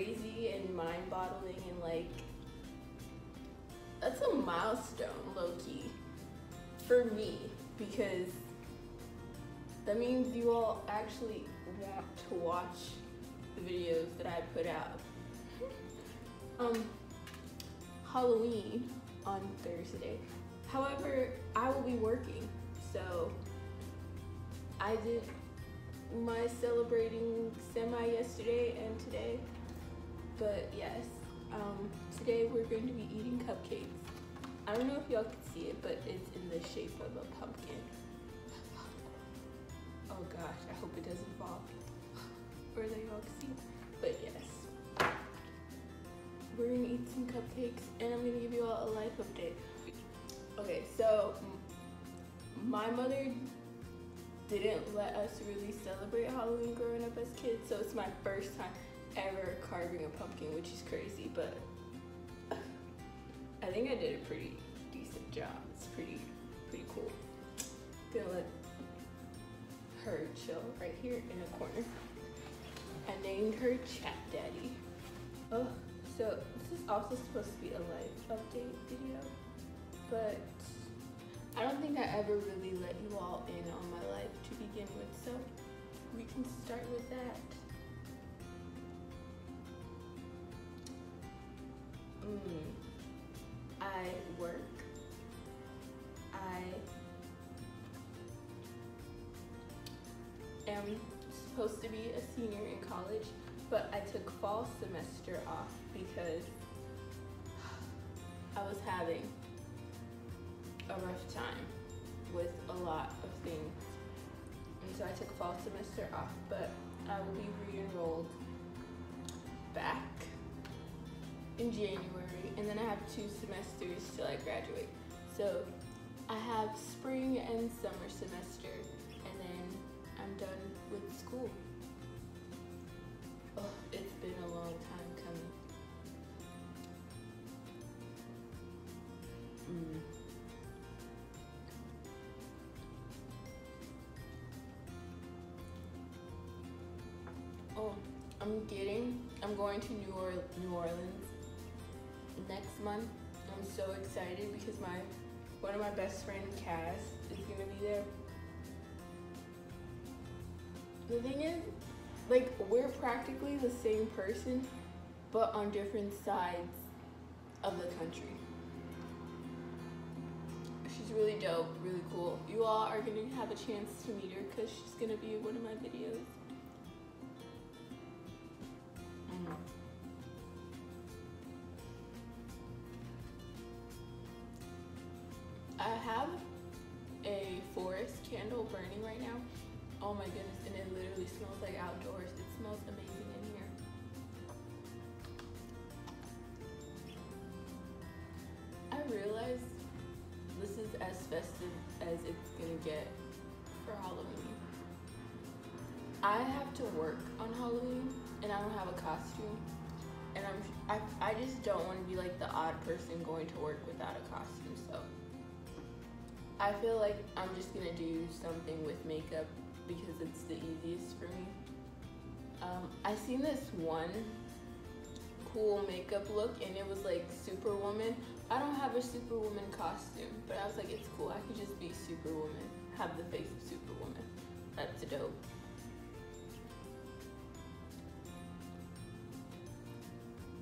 crazy and mind-boggling and like that's a milestone, low key, for me because that means you all actually want to watch the videos that I put out. um, Halloween on Thursday. However, I will be working, so I did my celebrating semi yesterday and today. But yes, um, today we're going to be eating cupcakes. I don't know if y'all can see it, but it's in the shape of a pumpkin. Oh gosh, I hope it doesn't fall. Or that y'all can see. But yes. We're gonna eat some cupcakes and I'm gonna give you all a life update. Okay, so my mother didn't let us really celebrate Halloween growing up as kids, so it's my first time ever carving a pumpkin, which is crazy, but I think I did a pretty decent job. It's pretty, pretty cool. Gonna let her chill right here in a corner. I named her Chat Daddy. Oh, so this is also supposed to be a life update video, but I don't think I ever really let you all in on my life to begin with, so we can start with that. Mm. I work. I am supposed to be a senior in college, but I took fall semester off because I was having a rough time with a lot of things. And so I took fall semester off, but I will be re-enrolled back in January, and then I have two semesters till I graduate. So I have spring and summer semester, and then I'm done with school. Oh, it's been a long time coming. Mm. Oh, I'm getting, I'm going to New, or- New Orleans next month. I'm so excited because my one of my best friend Cass is gonna be there. The thing is, like we're practically the same person, but on different sides of the country. She's really dope, really cool. You all are gonna have a chance to meet her because she's gonna be in one of my videos. Oh my goodness, and it literally smells like outdoors. It smells amazing in here. I realize this is as festive as it's gonna get for Halloween. I have to work on Halloween and I don't have a costume. And I'm I, I just don't want to be like the odd person going to work without a costume. So I feel like I'm just gonna do something with makeup because it's the easiest for me. Um, I seen this one cool makeup look and it was like Superwoman. I don't have a Superwoman costume, but I was like, it's cool. I could just be Superwoman, have the face of Superwoman. That's dope.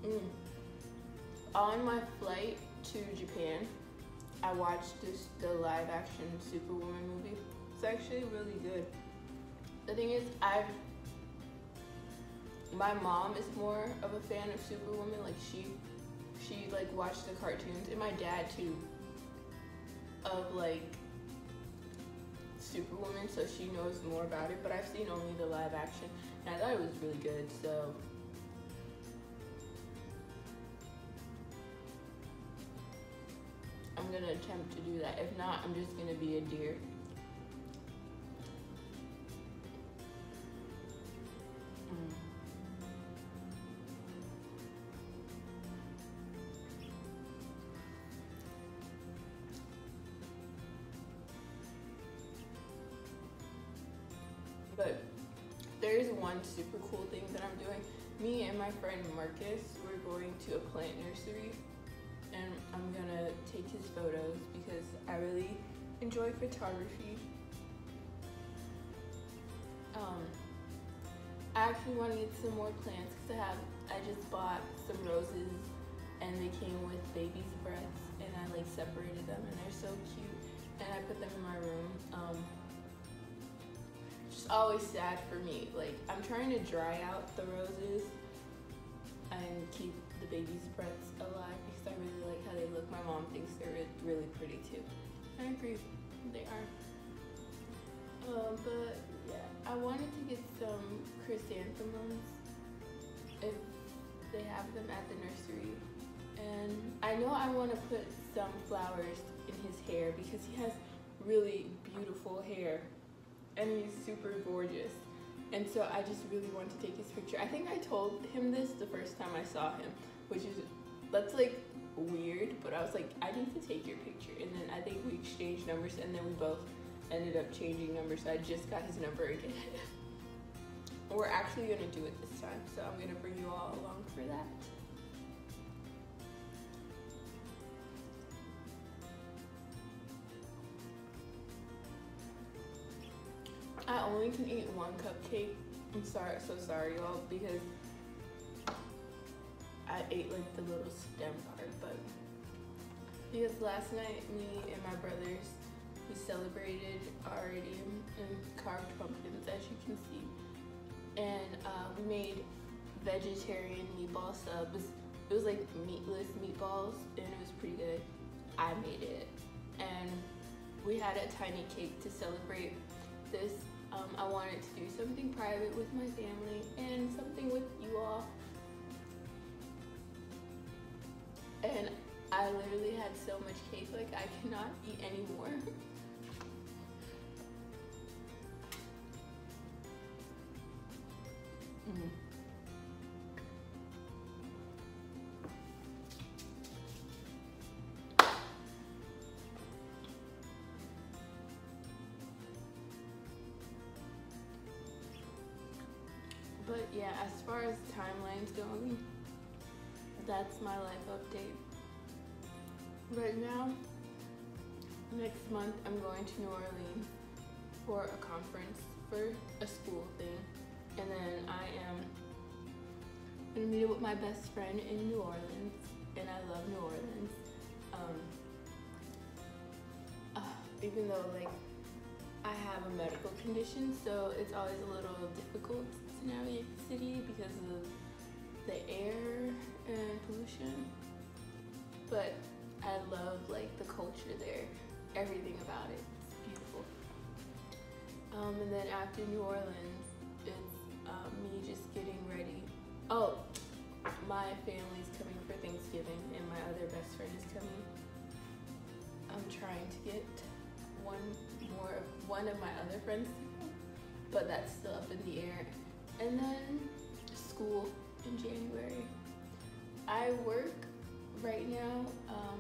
Mm. On my flight to Japan, I watched this the live action Superwoman movie. It's actually really good. The thing is, I've my mom is more of a fan of Superwoman. Like she she like watched the cartoons, and my dad too. Of like Superwoman, so she knows more about it. But I've seen only the live action, and I thought it was really good. So. I'm gonna attempt to do that. If not, I'm just gonna be a deer. There's one super cool thing that I'm doing. Me and my friend Marcus, we're going to a plant nursery and I'm gonna take his photos because I really enjoy photography. Um, I actually want to get some more plants because I have, I just bought some roses and they came with baby's breaths and I like separated them and they're so cute and I put them in my room. Um, always sad for me. Like I'm trying to dry out the roses and keep the baby's breaths alive because I really like how they look. My mom thinks they're really pretty too. I agree, they are. Um, but yeah, I wanted to get some chrysanthemums if they have them at the nursery. And I know I want to put some flowers in his hair because he has really beautiful hair and he's super gorgeous. And so I just really want to take his picture. I think I told him this the first time I saw him, which is, that's like weird, but I was like, I need to take your picture. And then I think we exchanged numbers and then we both ended up changing numbers. So I just got his number again. We're actually gonna do it this time, so I'm gonna bring you all along for that. Only can eat one cupcake. I'm sorry, so sorry y'all, because I ate like the little stem part, but because last night me and my brothers we celebrated already and carved pumpkins as you can see, and uh, we made vegetarian meatball subs. It was like meatless meatballs, and it was pretty good. I made it, and we had a tiny cake to celebrate this um, I wanted to do something private with my family and something with you all. And I literally had so much cake, like I cannot eat anymore. But yeah, as far as timelines going, that's my life update. Right now, next month I'm going to New Orleans for a conference for a school thing. And then I am gonna meet up with my best friend in New Orleans. And I love New Orleans. Um, uh, even though like I have a medical condition, so it's always a little difficult to navigate the city because of the air and pollution. But I love like the culture there, everything about it. It's beautiful. Um, and then after New Orleans, it's uh, me just getting ready. Oh, my family's coming for Thanksgiving, and my other best friend is coming. I'm trying to get one more of one of my other friends, but that's still up in the air and then school in January. I work right now. Um,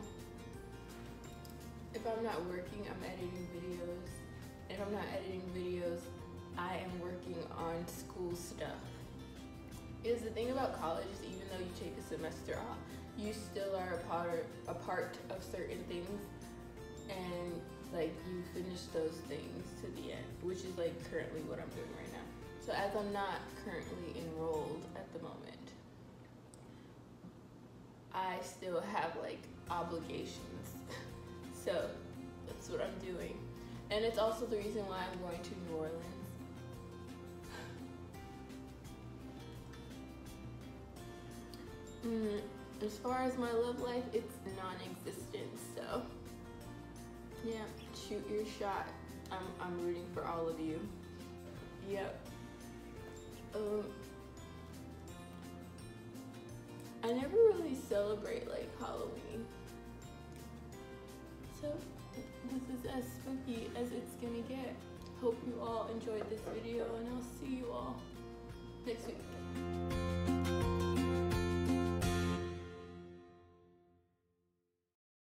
if I'm not working, I'm editing videos. If I'm not editing videos, I am working on school stuff. Because the thing about college is even though you take a semester off, you still are a part, a part of certain things and like you finish those things to the end, which is like currently what I'm doing right now. So as I'm not currently enrolled at the moment, I still have like obligations. so that's what I'm doing. And it's also the reason why I'm going to New Orleans. Mm, as far as my love life, it's non-existent, so yeah, shoot your shot. I'm, I'm rooting for all of you. Yep. Um, I never really celebrate like Halloween. So this is as spooky as it's gonna get. Hope you all enjoyed this video and I'll see you all